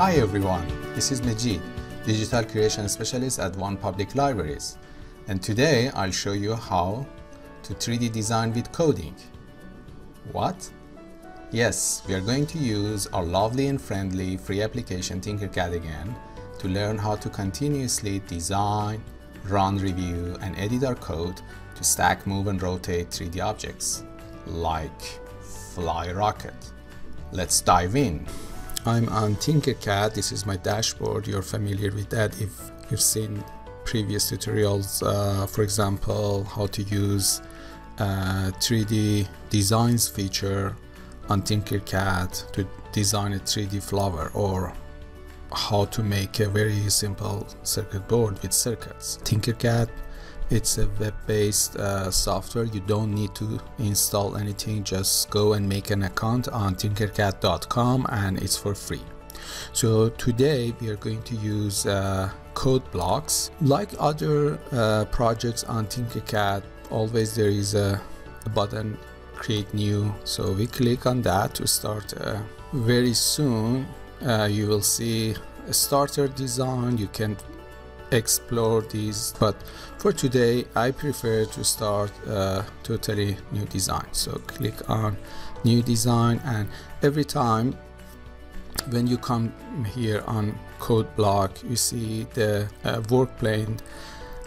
Hi everyone, this is Majid, Digital Creation Specialist at Vaughan Public Libraries. And today I'll show you how to 3D design with coding. What? Yes, we are going to use our lovely and friendly free application Tinkercad again to learn how to continuously design, run review, and edit our code to stack, move, and rotate 3D objects, like fly rocket. Let's dive in. I'm on Tinkercad. This is my dashboard. You're familiar with that if you've seen previous tutorials, uh, for example, how to use uh, 3D designs feature on Tinkercad to design a 3D flower or how to make a very simple circuit board with circuits. Tinkercad it's a web-based uh, software. You don't need to install anything. Just go and make an account on tinkercad.com and it's for free. So today we are going to use uh, code blocks. Like other uh, projects on tinkercad always there is a, a, button create new. So we click on that to start uh, very soon uh, you will see a starter design. You can explore these but for today I prefer to start a totally new design. So click on new design and every time when you come here on code block you see the uh, work plane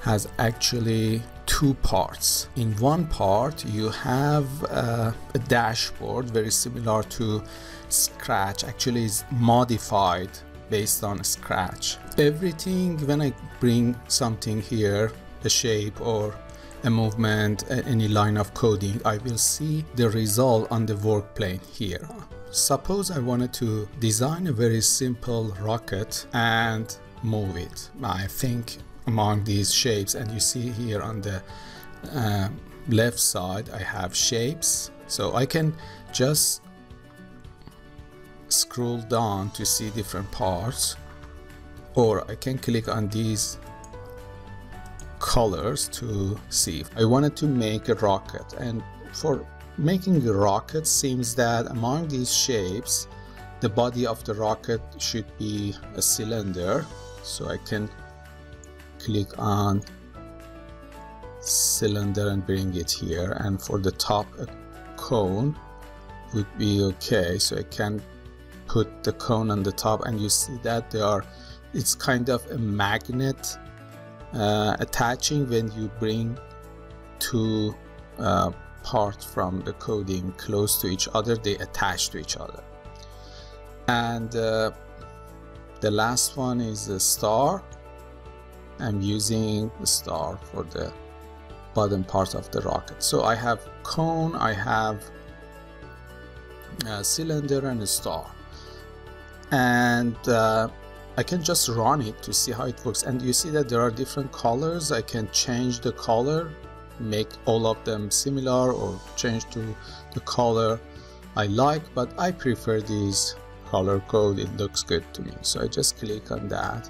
has actually two parts. In one part you have uh, a dashboard very similar to scratch actually is modified based on scratch. Everything when I bring something here a shape or a movement any line of coding I will see the result on the work plane here. Suppose I wanted to design a very simple rocket and move it. I think among these shapes and you see here on the uh, left side I have shapes. So I can just scroll down to see different parts or I can click on these colors to see. If I wanted to make a rocket and for making a rocket seems that among these shapes the body of the rocket should be a cylinder so I can click on cylinder and bring it here and for the top a cone would be okay so I can put the cone on the top and you see that there are it's kind of a magnet uh, attaching when you bring two uh, parts from the coding close to each other they attach to each other. And uh, the last one is a star. I'm using the star for the bottom part of the rocket. So I have cone I have a cylinder and a star and uh, I can just run it to see how it works and you see that there are different colors. I can change the color make all of them similar or change to the color I like but I prefer this color code. It looks good to me. So I just click on that.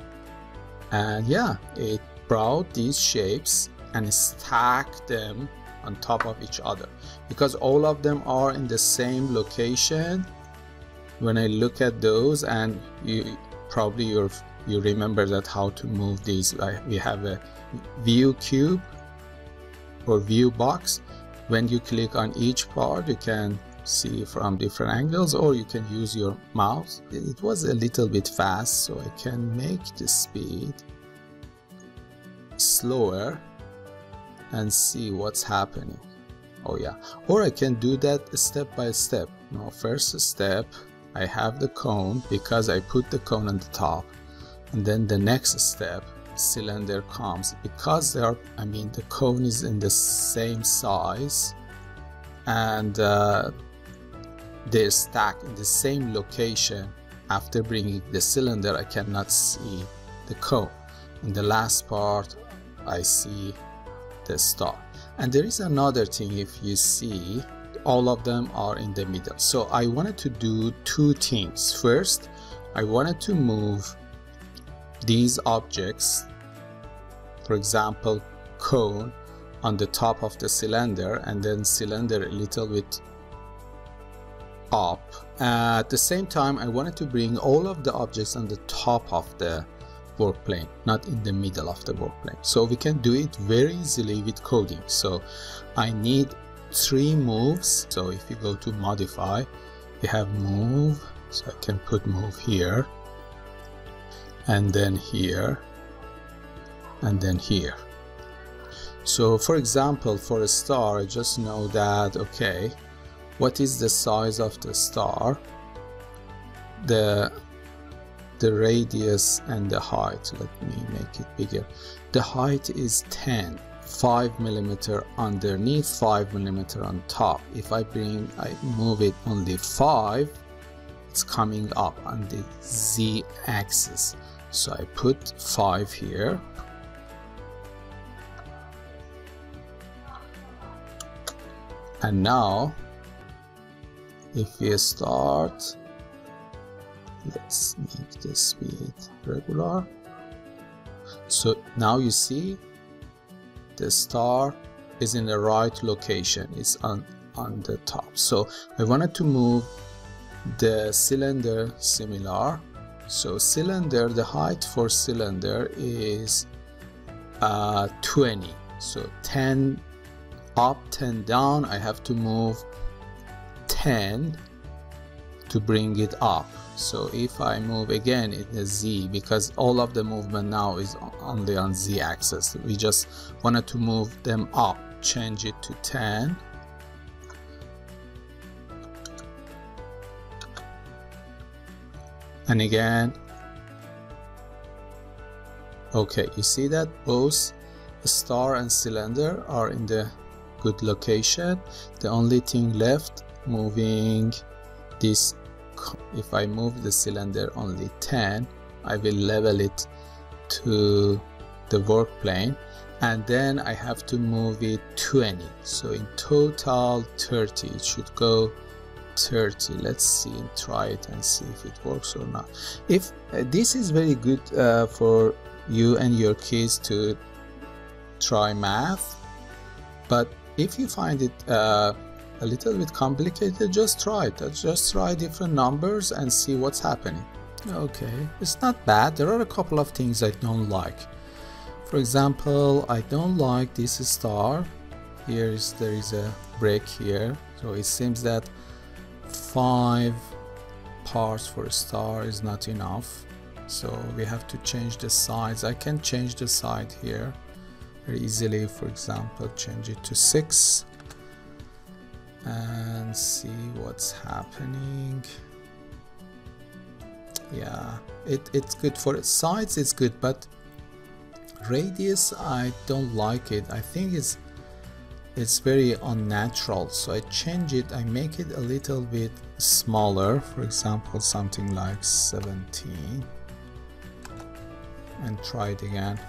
And yeah it brought these shapes and stack them on top of each other. Because all of them are in the same location when I look at those and you probably you you remember that how to move these we have a view cube or view box. When you click on each part you can see from different angles or you can use your mouse. It was a little bit fast so I can make the speed slower and see what's happening. Oh yeah. Or I can do that step by step. Now first step I have the cone because I put the cone on the top. And then the next step cylinder comes. Because they are I mean the cone is in the same size and uh, they're stacked in the same location after bringing the cylinder I cannot see the cone. In the last part I see the star. And there is another thing if you see all of them are in the middle. So I wanted to do two things. First I wanted to move these objects for example cone on the top of the cylinder and then cylinder a little bit up. At the same time I wanted to bring all of the objects on the top of the work plane not in the middle of the work plane. So we can do it very easily with coding. So I need three moves. So if you go to modify you have move. So I can put move here. And then here. And then here. So for example for a star I just know that okay what is the size of the star? The the radius and the height. Let me make it bigger. The height is 10 5 millimeter underneath 5 millimeter on top. If I bring I move it only 5 it's coming up on the z axis so I put 5 here. And now if we start let's make the speed regular. So now you see the star is in the right location it's on on the top. So I wanted to move the cylinder similar. So cylinder the height for cylinder is uh, 20 so 10 up 10 down I have to move 10 to bring it up. So if I move again in the Z because all of the movement now is only on Z axis. We just wanted to move them up change it to 10 and again. Okay you see that both star and cylinder are in the good location. The only thing left moving this if I move the cylinder only 10 I will level it to the work plane and then I have to move it 20 so in total 30 it should go 30 let's see and try it and see if it works or not. If uh, this is very good uh, for you and your kids to try math but if you find it uh, a little bit complicated. Just try it. Just try different numbers and see what's happening. Okay. It's not bad. There are a couple of things I don't like. For example I don't like this star. Here is there is a break here. So it seems that five parts for a star is not enough. So we have to change the size. I can change the side here very easily. For example change it to 6 and see what's happening. Yeah it, it's good for sides it's good but radius I don't like it. I think it's it's very unnatural so I change it I make it a little bit smaller for example something like 17 and try it again.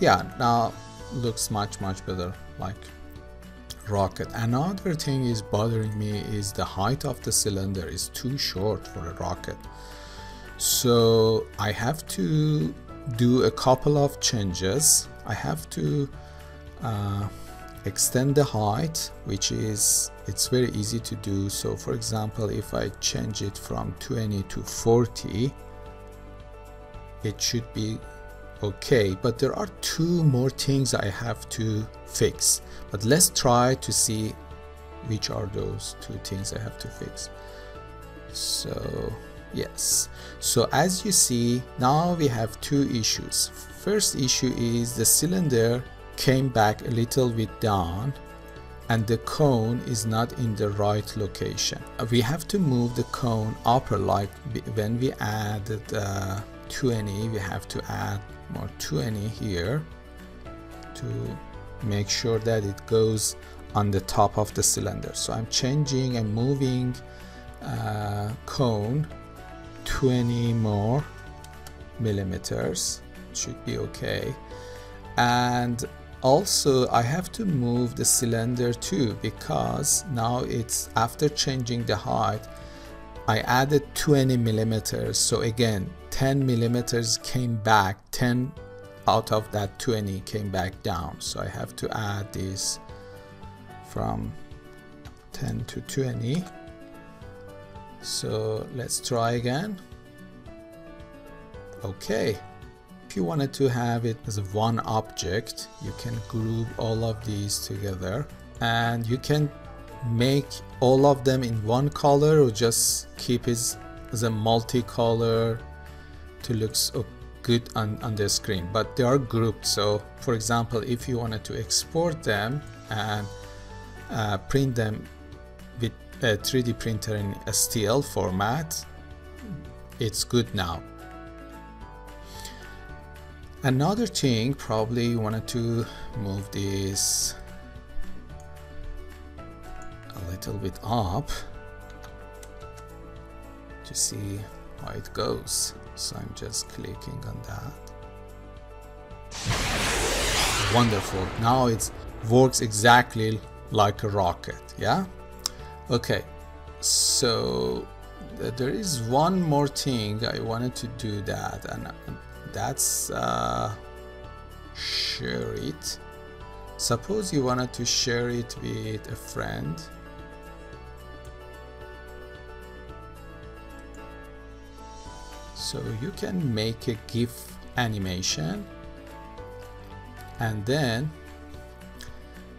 Yeah now looks much much better like rocket. Another thing is bothering me is the height of the cylinder is too short for a rocket. So I have to do a couple of changes. I have to uh, extend the height, which is it's very easy to do. So for example, if I change it from 20 to 40, it should be okay but there are two more things I have to fix. But let's try to see which are those two things I have to fix. So yes. So as you see now we have two issues. First issue is the cylinder came back a little bit down and the cone is not in the right location. We have to move the cone upper like when we uh, 20 we have to add more 20 here to make sure that it goes on the top of the cylinder. So I'm changing and moving uh, cone 20 more millimeters. Should be okay. And also I have to move the cylinder too because now it's after changing the height I added 20 millimeters. So again 10 millimeters came back 10 out of that 20 came back down. So I have to add this from 10 to 20 so let's try again. Okay. If you wanted to have it as one object you can group all of these together. And you can make all of them in one color or just keep it as a multicolor to look good on, on the screen but they are grouped. So for example if you wanted to export them and uh, print them with a 3D printer in STL format it's good now. Another thing probably you wanted to move this a little bit up to see how it goes so I'm just clicking on that. Wonderful. Now it works exactly like a rocket yeah? Okay so there is one more thing I wanted to do that and that's uh, share it. Suppose you wanted to share it with a friend so you can make a GIF animation and then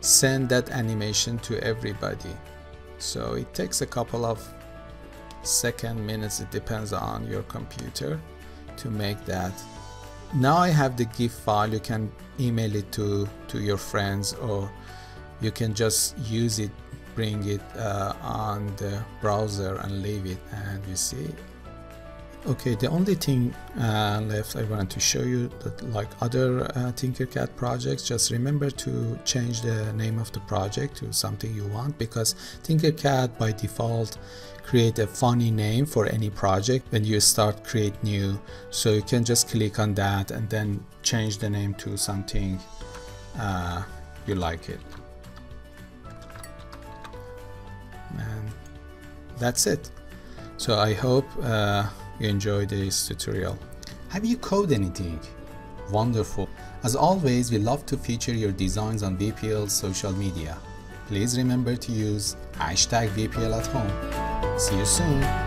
send that animation to everybody. So it takes a couple of second minutes it depends on your computer to make that. Now I have the GIF file you can email it to to your friends or you can just use it bring it uh, on the browser and leave it. And you see okay the only thing uh, left I wanted to show you that like other uh, Tinkercad projects just remember to change the name of the project to something you want because Tinkercad by default create a funny name for any project when you start create new. So you can just click on that and then change the name to something uh, you like it. And that's it. So I hope uh, you enjoyed this tutorial. Have you coded anything? Wonderful. As always, we love to feature your designs on VPL social media. Please remember to use hashtag VPL at home. See you soon.